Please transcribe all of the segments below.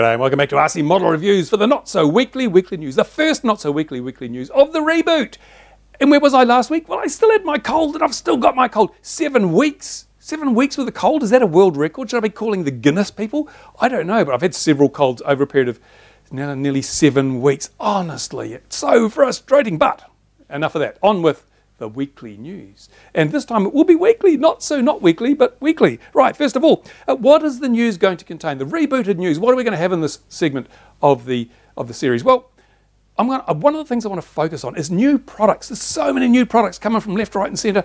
G'day and welcome back to RC Model Reviews for the Not So Weekly Weekly News, the first Not So Weekly Weekly News of the reboot. And where was I last week? Well, I still had my cold and I've still got my cold. Seven weeks. Seven weeks with a cold? Is that a world record? Should I be calling the Guinness people? I don't know, but I've had several colds over a period of now nearly seven weeks. Honestly, it's so frustrating. But enough of that. On with the weekly news. And this time it will be weekly, not so not weekly, but weekly. Right, first of all, uh, what is the news going to contain? The rebooted news. What are we going to have in this segment of the, of the series? Well, I'm going to, uh, one of the things I want to focus on is new products. There's so many new products coming from left, right, and centre.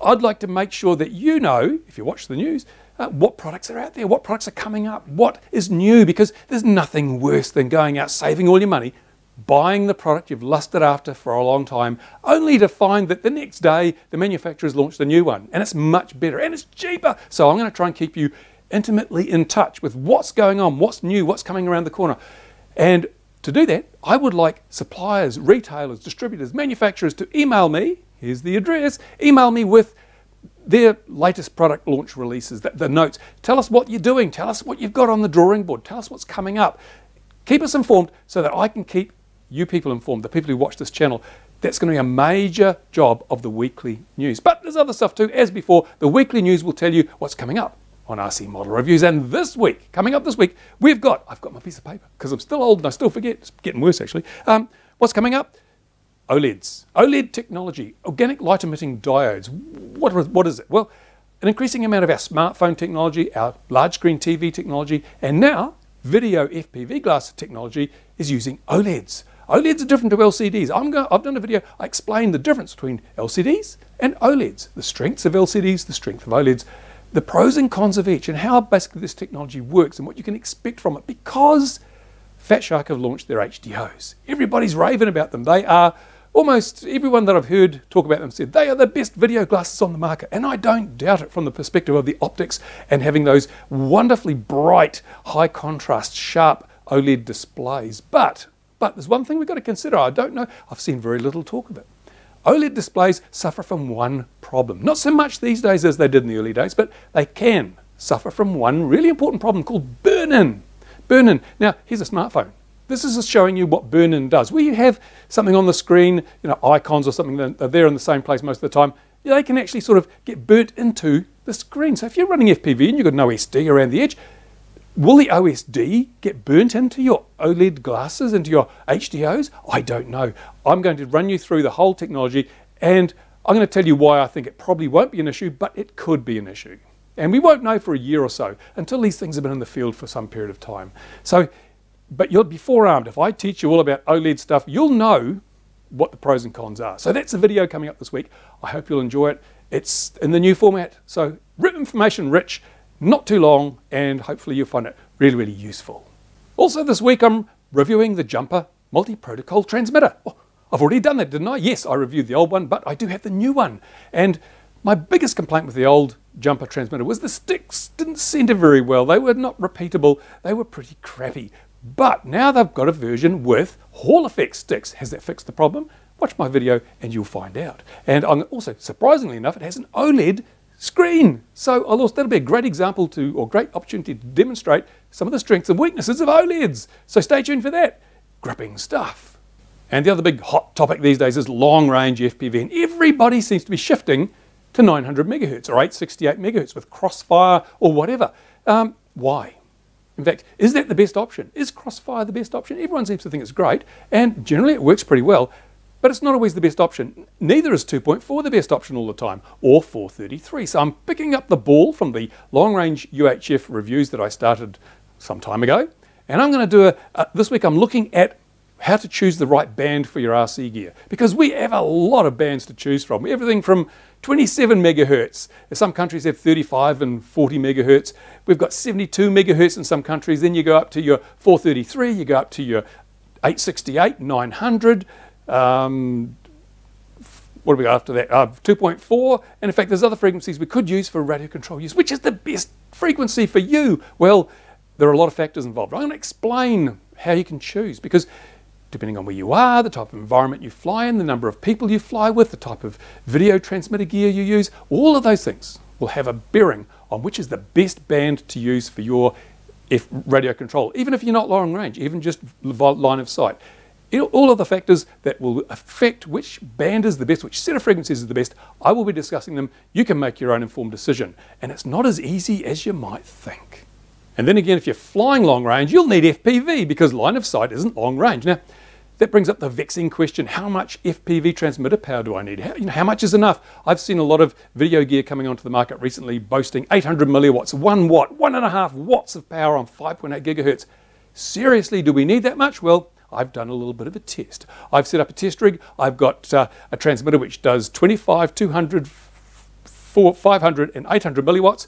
I'd like to make sure that you know, if you watch the news, uh, what products are out there, what products are coming up, what is new, because there's nothing worse than going out saving all your money buying the product you've lusted after for a long time, only to find that the next day the manufacturer's launched a new one and it's much better and it's cheaper. So I'm going to try and keep you intimately in touch with what's going on, what's new, what's coming around the corner. And to do that, I would like suppliers, retailers, distributors, manufacturers to email me. Here's the address. Email me with their latest product launch releases, the, the, notes. Tell us what you're doing. Tell us what you've got on the drawing board. Tell us what's coming up. Keep us informed so that I can keep you people informed, the people who watch this channel, that's going to be a major job of the weekly news. But there's other stuff too. As before, the weekly news will tell you what's coming up on RC Model Reviews. And this week, coming up this week, we've got, I've got my piece of paper because I'm still old and I still forget. It's getting worse actually. Um, what's coming up? OLEDs. OLED technology, organic light emitting diodes. What, what is it? Well, an increasing amount of our smartphone technology, our large screen TV technology, and now video FPV glass technology is using OLEDs. OLEDs are different to LCDs. I'm go I've done a video, I explain the difference between LCDs and OLEDs, the strengths of LCDs, the strength of OLEDs, the pros and cons of each, and how basically this technology works and what you can expect from it because Fat Shark have launched their HDOs. Everybody's raving about them. They are almost everyone that I've heard talk about them said they are the best video glasses on the market. And I don't doubt it from the perspective of the optics and having those wonderfully bright, high contrast, sharp OLED displays. But but there's one thing we've got to consider. I don't know, I've seen very little talk of it. OLED displays suffer from one problem. Not so much these days as they did in the early days, but they can suffer from one really important problem called burn-in. Burn-in. Now, here's a smartphone. This is just showing you what burn-in does. Where you have something on the screen, you know, icons or something that are there in the same place most of the time, they can actually sort of get burnt into the screen. So if you're running FPV and you've got an OSD around the edge, Will the OSD get burnt into your OLED glasses, into your HDOs? I don't know. I'm going to run you through the whole technology and I'm going to tell you why I think it probably won't be an issue, but it could be an issue. And we won't know for a year or so until these things have been in the field for some period of time. So, but you'll be forearmed. If I teach you all about OLED stuff, you'll know what the pros and cons are. So that's a video coming up this week. I hope you'll enjoy it. It's in the new format, so information rich not too long, and hopefully you'll find it really, really useful. Also this week I'm reviewing the Jumper multi-protocol transmitter. Oh, I've already done that, didn't I? Yes, I reviewed the old one, but I do have the new one. And my biggest complaint with the old Jumper transmitter was the sticks didn't center very well. They were not repeatable. They were pretty crappy. But now they've got a version with Hall effect sticks. Has that fixed the problem? Watch my video and you'll find out. And also, surprisingly enough, it has an OLED screen. So also, that'll be a great example to, or great opportunity to demonstrate some of the strengths and weaknesses of OLEDs. So stay tuned for that. Gripping stuff. And the other big hot topic these days is long range FPV. And everybody seems to be shifting to 900 megahertz or 868 megahertz with crossfire or whatever. Um, why? In fact, is that the best option? Is crossfire the best option? Everyone seems to think it's great, and generally it works pretty well. But it's not always the best option. Neither is 2.4 the best option all the time, or 433. So I'm picking up the ball from the long range UHF reviews that I started some time ago. And I'm going to do a, this week I'm looking at how to choose the right band for your RC gear. Because we have a lot of bands to choose from. Everything from 27 megahertz. Some countries have 35 and 40 megahertz. We've got 72 megahertz in some countries. Then you go up to your 433, you go up to your 868, 900. Um, what do we got after that? Uh, 2.4. And in fact, there's other frequencies we could use for radio control use. Which is the best frequency for you? Well, there are a lot of factors involved. I'm going to explain how you can choose because depending on where you are, the type of environment you fly in, the number of people you fly with, the type of video transmitter gear you use, all of those things will have a bearing on which is the best band to use for your if radio control, even if you're not long range, even just line of sight. All of the factors that will affect which band is the best, which set of frequencies is the best, I will be discussing them. You can make your own informed decision. And it's not as easy as you might think. And then again, if you're flying long range, you'll need FPV because line of sight isn't long range. Now, that brings up the vexing question how much FPV transmitter power do I need? How, you know, how much is enough? I've seen a lot of video gear coming onto the market recently boasting 800 milliwatts, 1 watt, 1.5 watts of power on 5.8 gigahertz. Seriously, do we need that much? Well, I've done a little bit of a test. I've set up a test rig. I've got uh, a transmitter which does 25, 200, 4, 500, and 800 milliwatts.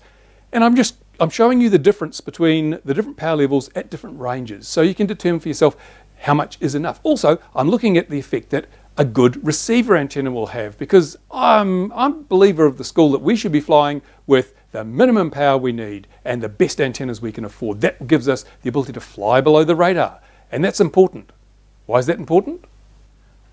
And I'm just I'm showing you the difference between the different power levels at different ranges. So you can determine for yourself how much is enough. Also, I'm looking at the effect that a good receiver antenna will have because I'm, I'm a believer of the school that we should be flying with the minimum power we need and the best antennas we can afford. That gives us the ability to fly below the radar. And that's important. Why is that important?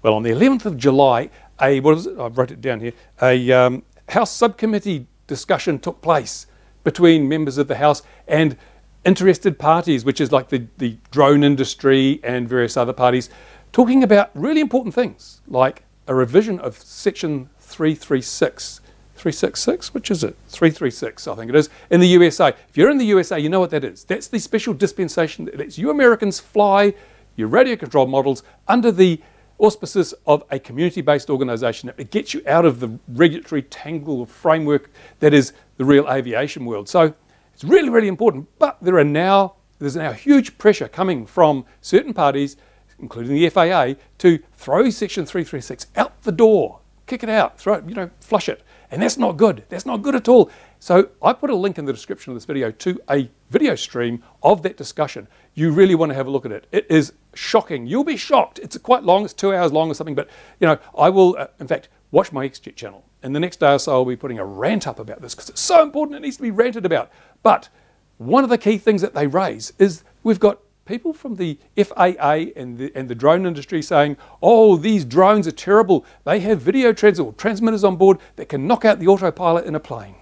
Well, on the 11th of July, a what is it? I wrote it down here. A um, House subcommittee discussion took place between members of the House and interested parties, which is like the, the drone industry and various other parties, talking about really important things like a revision of Section 336. 366, which is it? 336, I think it is, in the USA. If you're in the USA, you know what that is. That's the special dispensation that lets you Americans fly your radio controlled models under the auspices of a community based organisation that gets you out of the regulatory tangle of framework that is the real aviation world. So it's really, really important. But there are now there's now huge pressure coming from certain parties, including the FAA, to throw Section 336 out the door, kick it out, throw it, you know, flush it. And that's not good. That's not good at all. So I put a link in the description of this video to a video stream of that discussion. You really want to have a look at it. It is shocking. You'll be shocked. It's quite long. It's two hours long or something. But you know, I will. Uh, in fact, watch my XJet channel. And the next day or so, I'll be putting a rant up about this because it's so important. It needs to be ranted about. But one of the key things that they raise is we've got people from the FAA and the, and the drone industry saying, oh, these drones are terrible. They have video trans- transmitters on board that can knock out the autopilot in a plane.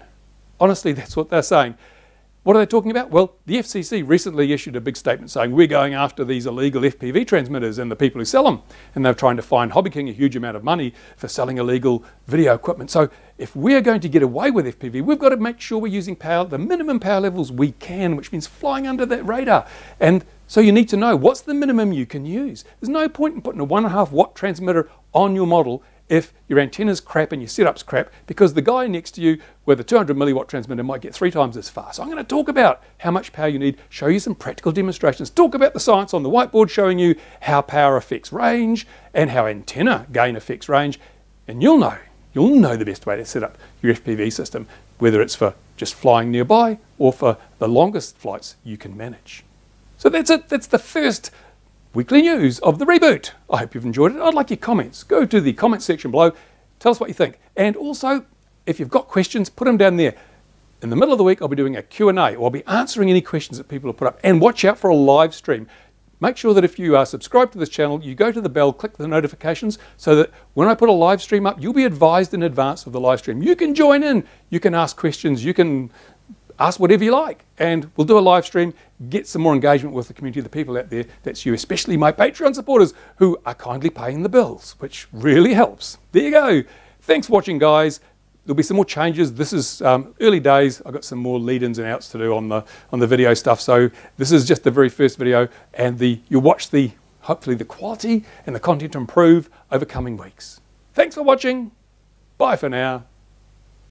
Honestly, that's what they're saying. What are they talking about? Well, the FCC recently issued a big statement saying we're going after these illegal FPV transmitters and the people who sell them. And they're trying to fine Hobby King a huge amount of money for selling illegal video equipment. So if we're going to get away with FPV, we've got to make sure we're using power, the minimum power levels we can, which means flying under that radar. And so you need to know what's the minimum you can use. There's no point in putting a one and a half watt transmitter on your model if your antenna's crap and your setup's crap because the guy next to you with a 200 milliwatt transmitter might get three times as fast. So I'm going to talk about how much power you need, show you some practical demonstrations, talk about the science on the whiteboard showing you how power affects range and how antenna gain affects range. And you'll know, you'll know the best way to set up your FPV system, whether it's for just flying nearby or for the longest flights you can manage. So that's it. That's the first weekly news of the reboot. I hope you've enjoyed it. I'd like your comments. Go to the comments section below. Tell us what you think. And also, if you've got questions, put them down there. In the middle of the week, I'll be doing a Q&A, or I'll be answering any questions that people have put up. And watch out for a live stream. Make sure that if you are subscribed to this channel, you go to the bell, click the notifications, so that when I put a live stream up, you'll be advised in advance of the live stream. You can join in, you can ask questions, you can ask whatever you like. And we'll do a live stream, get some more engagement with the community, of the people out there. That's you, especially my Patreon supporters who are kindly paying the bills, which really helps. There you go. Thanks for watching, guys. There'll be some more changes. This is um, early days. I've got some more lead-ins and outs to do on the on the video stuff. So this is just the very first video, and the you'll watch the hopefully the quality and the content improve over coming weeks. Thanks for watching. Bye for now.